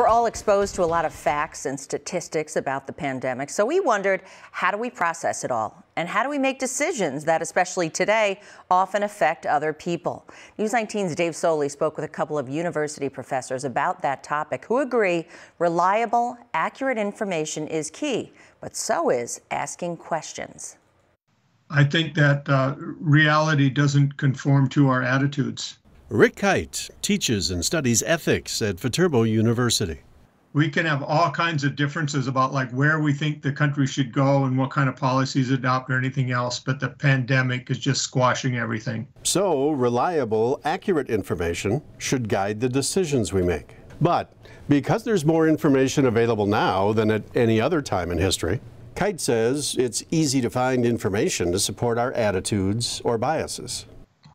We're all exposed to a lot of facts and statistics about the pandemic, so we wondered how do we process it all? And how do we make decisions that, especially today, often affect other people? News 19's Dave Soley spoke with a couple of university professors about that topic who agree reliable, accurate information is key, but so is asking questions. I think that uh, reality doesn't conform to our attitudes. Rick Kyte teaches and studies ethics at Viterbo University. We can have all kinds of differences about like where we think the country should go and what kind of policies adopt or anything else, but the pandemic is just squashing everything. So, reliable, accurate information should guide the decisions we make. But because there's more information available now than at any other time in history, Kyte says it's easy to find information to support our attitudes or biases.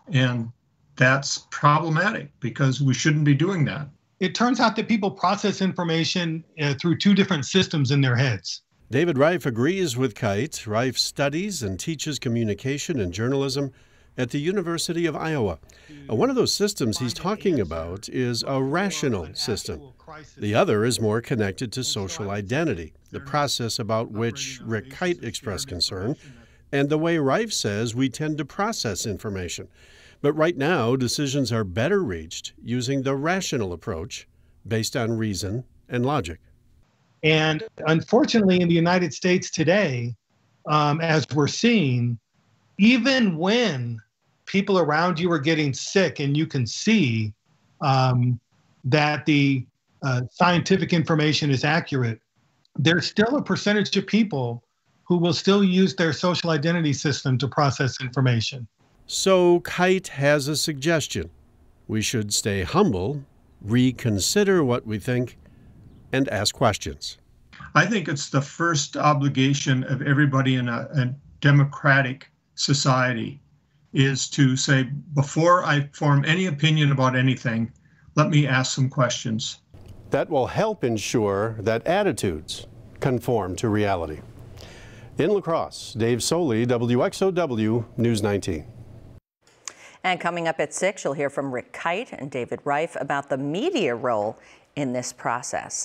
And that's problematic because we shouldn't be doing that. It turns out that people process information uh, through two different systems in their heads. David Ryfe agrees with Kyte. Ryfe studies and teaches communication and journalism at the University of Iowa. Uh, one of those systems he's talking about is a rational system. The other is more connected to social identity, the process about which Rick Kyte expressed concern, and the way Ryfe says we tend to process information. But right now, decisions are better reached using the rational approach based on reason and logic. And unfortunately, in the United States today, um, as we're seeing, even when people around you are getting sick and you can see um, that the uh, scientific information is accurate, there's still a percentage of people who will still use their social identity system to process information. So Kyte has a suggestion. We should stay humble, reconsider what we think, and ask questions. I think it's the first obligation of everybody in a, a democratic society is to say, before I form any opinion about anything, let me ask some questions. That will help ensure that attitudes conform to reality. In La Crosse, Dave Soley, WXOW News 19. And coming up at 6, you'll hear from Rick Kyte and David Ryfe about the media role in this process.